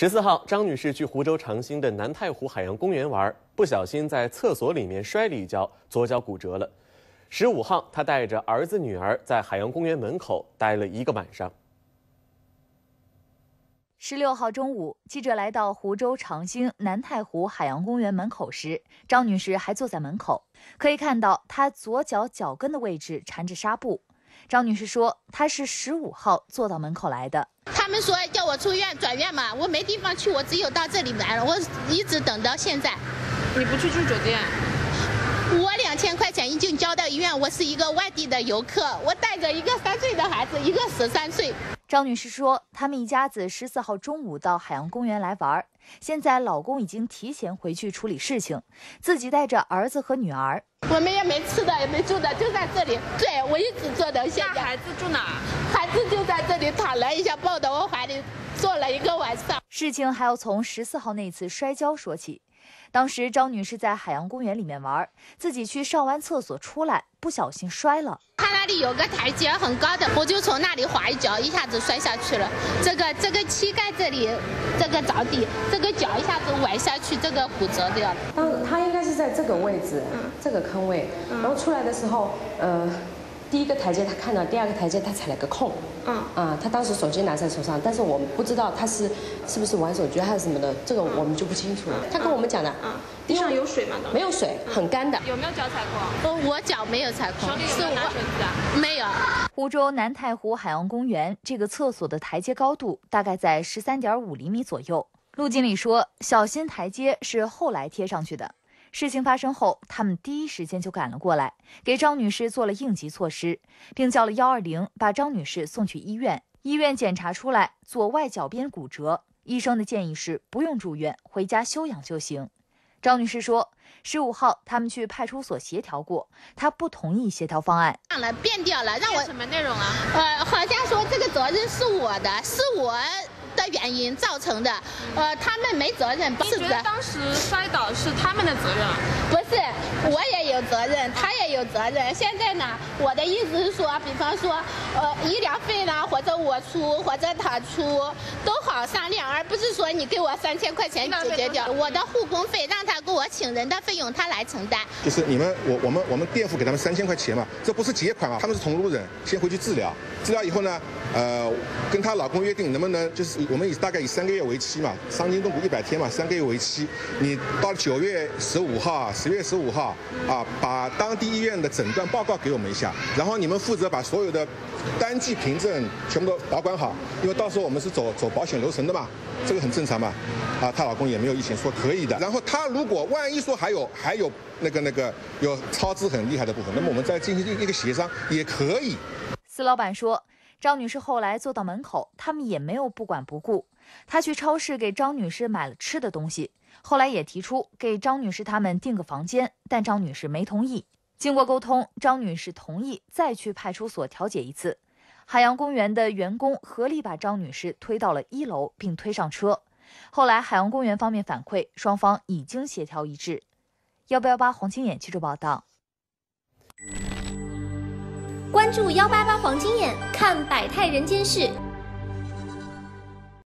十四号，张女士去湖州长兴的南太湖海洋公园玩，不小心在厕所里面摔了一跤，左脚骨折了。十五号，她带着儿子女儿在海洋公园门口待了一个晚上。十六号中午，记者来到湖州长兴南太湖海洋公园门口时，张女士还坐在门口，可以看到她左脚脚跟的位置缠着纱布。张女士说：“她是十五号坐到门口来的。他们说叫我出院转院嘛，我没地方去，我只有到这里来了。我一直等到现在。你不去住酒店？我两千块钱已经交到医院。我是一个外地的游客，我带着一个三岁的孩子，一个十三岁。”张女士说：“他们一家子十四号中午到海洋公园来玩，现在老公已经提前回去处理事情，自己带着儿子和女儿。我们也没吃的，也没住的，就在这里。对我一直坐到现在。孩子住哪？孩子就在这里躺了一下，抱到我怀里坐了一个晚上。事情还要从十四号那次摔跤说起。当时张女士在海洋公园里面玩，自己去上完厕所出来，不小心摔了。他那里有个台阶很高的，我就从那里滑一跤，一下子摔下去了。这个这个膝盖这里这个着地，这个脚一下子崴下去，这个骨折掉了。当他应该是在这个位置，这个坑位，然后出来的时候，呃。第一个台阶他看到，第二个台阶他踩了个空。嗯啊，他当时手机拿在手上，但是我们不知道他是是不是玩手机还是什么的，这个我们就不清楚了。他跟我们讲的，嗯，地上有水吗？没有水，很干的。有没有脚踩空？呃，我脚没有踩空。手里有没有拿水的？没有。湖州南太湖海洋公园这个厕所的台阶高度大概在十三点五厘米左右。陆经理说，小心台阶是后来贴上去的。事情发生后，他们第一时间就赶了过来，给张女士做了应急措施，并叫了幺二零，把张女士送去医院。医院检查出来左外脚边骨折，医生的建议是不用住院，回家休养就行。张女士说，十五号他们去派出所协调过，她不同意协调方案，了变掉了，让我什么内容啊？呃，好像说这个责任是我的，是我。的原因造成的，呃，他们没责任，是不是？当时摔倒是他们的责任？不是，责任，他也有责任。现在呢，我的意思是说，比方说，呃，医疗费呢，或者我出，或者他出，都好商量，而不是说你给我三千块钱解决掉。我的护工费让他给我请人的费用，他来承担。就是你们，我我们我们垫付给他们三千块钱嘛，这不是结款啊，他们是同路人，先回去治疗，治疗以后呢，呃，跟她老公约定能不能就是。我们以大概以三个月为期嘛，伤筋动骨一百天嘛，三个月为期。你到九月十五号、十月十五号啊，把当地医院的诊断报告给我们一下，然后你们负责把所有的单据凭证全部都保管好，因为到时候我们是走走保险流程的嘛，这个很正常嘛。啊，她老公也没有意见，说可以的。然后她如果万一说还有还有那个那个有超支很厉害的部分，那么我们再进行一个协商也可以。司老板说。张女士后来坐到门口，他们也没有不管不顾。她去超市给张女士买了吃的东西，后来也提出给张女士他们订个房间，但张女士没同意。经过沟通，张女士同意再去派出所调解一次。海洋公园的员工合力把张女士推到了一楼，并推上车。后来海洋公园方面反馈，双方已经协调一致。幺八幺八黄金眼记者报道。关注幺八八黄金眼，看百态人间事。